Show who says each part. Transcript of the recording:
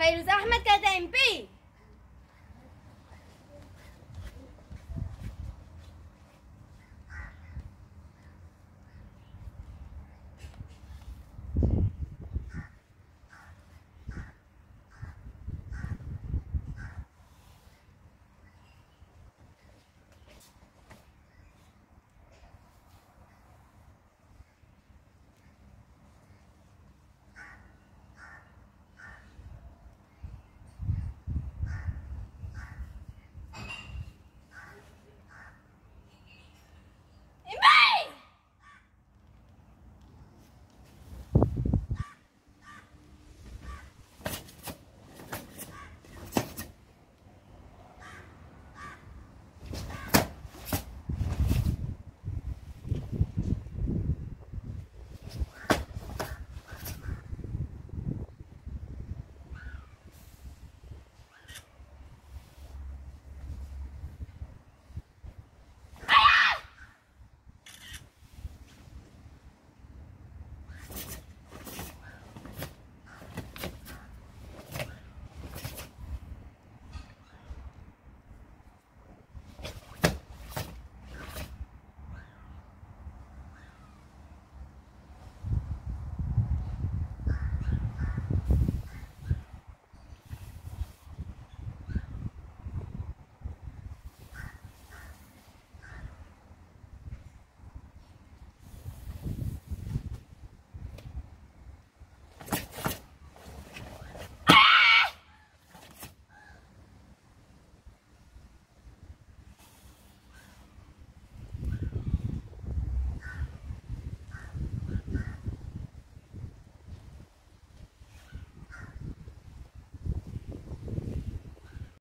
Speaker 1: فيروز احمد كانت ام بي.